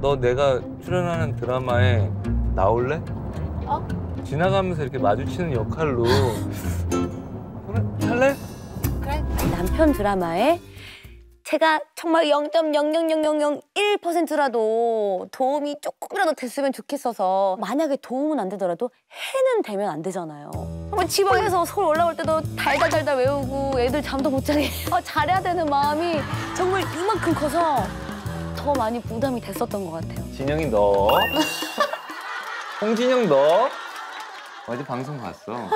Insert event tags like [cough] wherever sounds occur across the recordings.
너 내가 출연하는 드라마에 나올래? 어? 지나가면서 이렇게 마주치는 역할로 그래 할래? 그래. 남편 드라마에 제가 정말 0.0000001%라도 도움이 조금이라도 됐으면 좋겠어서 만약에 도움은 안 되더라도 해는 되면 안 되잖아요. 정말 지방에서 서울 올라올 때도 달달달달 외우고 애들 잠도 못 자게 아, [laughs] 잘해야 되는 마음이 정말 이만큼 커서 더 많이 부담이 됐었던 것 같아요. 진영이 너 [laughs] 홍진영 너 어제 방송 봤어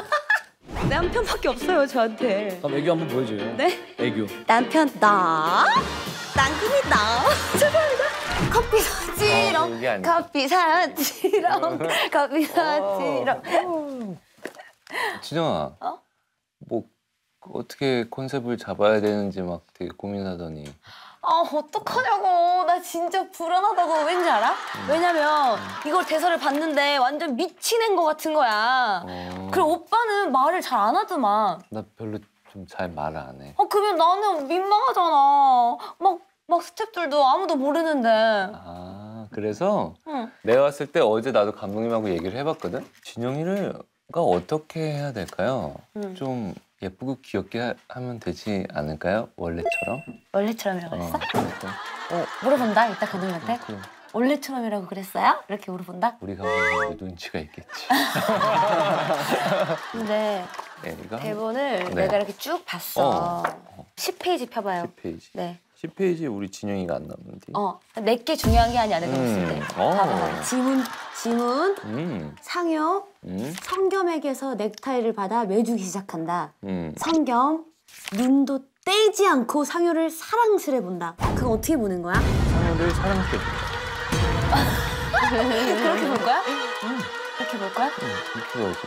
남편밖에 없어요 저한테. 그럼 애교 한번 보여줘요. 네? 애교. 남편 나 남편이 나 [laughs] 죄송합니다 커피 사지롱 어, 아니야. 커피 사지롱 커피 사지롱 진영아 어? 뭐 어떻게 컨셉을 잡아야 되는지 막 되게 고민하더니 아 어떡하냐고 나 진짜 불안하다고 왠지 알아? 왜냐면 이걸 대사를 봤는데 완전 미친 앤거 같은 거야 어, 그리고 오빠는 말을 잘 안 하더만 나 별로 좀 잘말안 해. 어 그러면 나는 민망하잖아 막, 막 스탭들도 아무도 모르는데 아 그래서 응. 내가 왔을 때 어제 나도 감독님하고 얘기를 해봤거든. 진영이를 가 어떻게 해야 될까요? 응. 좀 예쁘고 귀엽게 하, 하면 되지 않을까요? 원래처럼? 원래처럼이라고 했어? 그래서, 어, 물어본다 이따 감독님한테 그럼 원래처럼이라고 그랬어요? 이렇게 물어본다? 우리 감독님도 눈치가 있겠지. [laughs] 근데 애가 대본을 네. 내가 이렇게 쭉 봤어. 어. 10페이지 펴봐요. 10페이지. 네. 10페이지에 우리 진영이가 안 나오는데. 어, 내게 중요한 게 아니야. 내가 봤을 때. 음. 어. 봐봐. 지문, 지문, 음, 상효, 음, 성겸에게서 넥타이를 받아 매주기 시작한다. 음. 성겸, 눈도 떼지 않고 상효를 사랑스레 본다. 그건 어떻게 보는 거야? 상호를 사랑스럽게. [laughs] 그렇게 볼 거야? 그렇게 볼 거야? 응, 이렇게 해야지.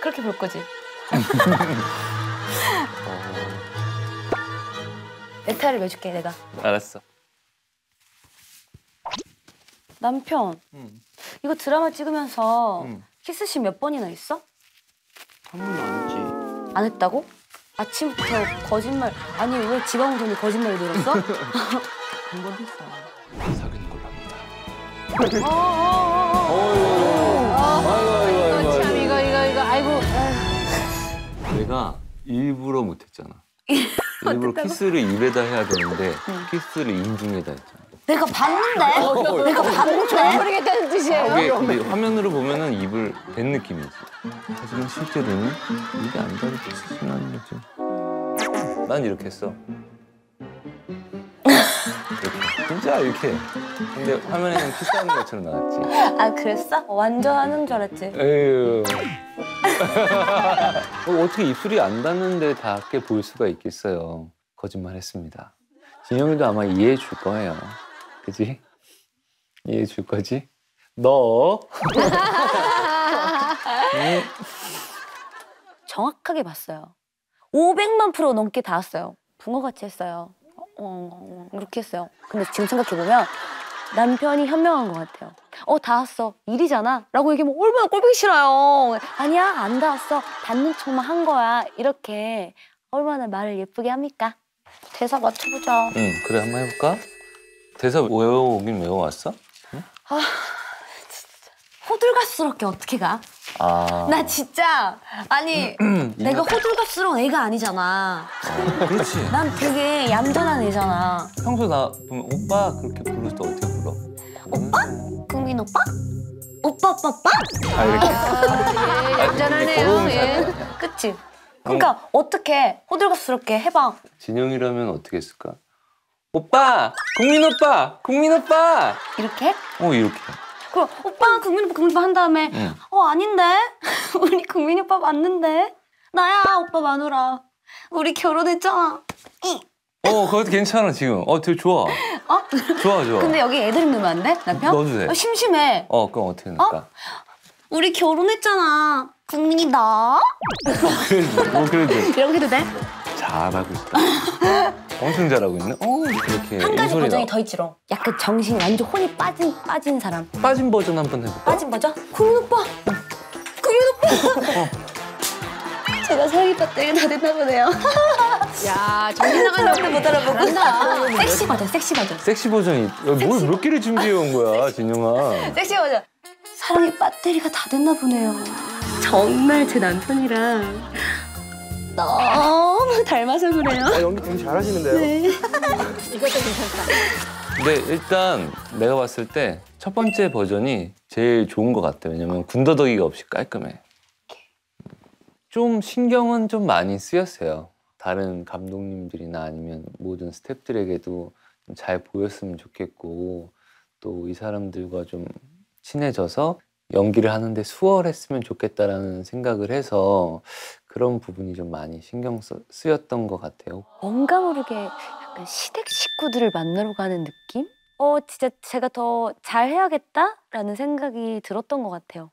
그렇게 볼 거지. [laughs] 어, 넥타이를 매줄게, 내가. 알았어. 남편, 응. 이거 드라마 찍으면서 응. 키스씬 몇 번이나 했어? 한 번도 안 했지. 안 했다고? 아침부터 거짓말 아니 왜 지방선이 거짓말을 늘었어? [laughs] 한번 했어. 사귀는 걸로 합니다. 어어어어어 이거 참 이거 이거 이거 아이고 내가 일부러 못했잖아. [laughs] 일부러 키스를 입에다 해야 되는데 키스를 인중에다 했잖아. 내가 봤는데 내가 봤는데 모르겠다는 뜻이에요 이게 근데 화면으로 보면은 입을 댄 느낌이지. 하지만 실제로는 입이 안 닿을 키스는 하는 거지. 난 이렇게 했어. 이렇게. 진짜 이렇게. 근데 화면에는 키스하는 것처럼 나왔지. 아 그랬어? 완전 하는 줄 알았지 에휴. [laughs] 어, 어떻게 입술이 안 닿는데 닿게 보일 수가 있겠어요. 거짓말했습니다. 진영이도 아마 이해해 줄 거예요. 그지? 이해해 줄 거지? 너. [laughs] 응? 정확하게 봤어요. 500만 프로 넘게 닿았어요. 붕어같이 했어요. 어, 어, 어, 이렇게 했어요. 근데 지금 생각해보면 남편이 현명한 것 같아요. 어 닿았어. 일이잖아? 라고 얘기하면 얼마나 꼴보기 싫어요. 아니야 안 닿았어. 닿는 척만 한 거야. 이렇게 얼마나 말을 예쁘게 합니까? 대사 맞춰보자 응, 그래 한번 해볼까? 대사 외워오긴 외워왔어? 호들갑스럽게 어떻게 가? 아, 나 진짜 아니 [clears throat] 내가 호들갑스러운 애가 아니잖아 어, 그렇지. 난 되게 얌전한 애잖아 평소 나 보면 오빠 그렇게 부를 때 어떻게 불러? 오빠? 국민 오빠? 오빠 오빠 오빠? 아 이렇게. 아, 얌전하네요 걸어오는 예. 그치? 그러니까 어떻게 호들갑스럽게 해봐 진영이라면 어떻게 했을까? 오빠! 국민 오빠! 국민 오빠! 이렇게? 어 이렇게. 그럼 오빠 국민 오빠 국민 오빠 한 다음에 응. 어 아닌데 [laughs] 우리 국민 오빠 맞는데 나야 오빠 마누라 우리 결혼했잖아 어 그것도 괜찮아 지금. 어 되게 좋아. 어? 좋아 좋아. 근데 여기 애드립 넣으면 안 돼? 남편? 넣어도 돼. 어, 심심해 어 그럼 어떻게 넣을까? 우리 결혼했잖아 국민이 나 그래도 어 그래도 [laughs] 이렇게 해도 돼? 잘하고 있다. [laughs] 엄청 잘하고 있네. 어 이렇게 한이 가지. 버전이 더 있지롱. 약간 정신이 완전 혼이 빠진 빠진 사람. 빠진 버전 한번 해볼까? 빠진 버전? 국민 오빠. 국민 오빠. 제가 사랑이 빠뜨리게 다 됐나 보네요. [laughs] 야 정신 나간 역도 못 알아보고. 잘한다. 섹시 버전, 섹시 버전. 섹시 버전이 뭘몇 개를 준비해 온 거야, 진영아. [laughs] 섹시 버전. 사랑의 배터리가 다 됐나 보네요. 정말 제 남편이랑 너무 닮아서 그래요. 아, 연기 되게 잘하시는데요. [laughs] 이것도 괜찮다. 근데 일단 내가 봤을 때 첫 번째 버전이 제일 좋은 것 같아. 왜냐면 군더더기가 없이 깔끔해. 좀 신경은 좀 많이 쓰였어요. 다른 감독님들이나 아니면 모든 스태프들에게도 좀잘 보였으면 좋겠고 또 이 사람들과 좀 친해져서 연기를 하는데 수월했으면 좋겠다라는 생각을 해서 그런 부분이 좀 많이 신경 쓰- 쓰였던 것 같아요. 뭔가 모르게 약간 시댁 식구들을 만나러 가는 느낌? 어, 진짜 제가 더 잘해야겠다라는 생각이 들었던 것 같아요.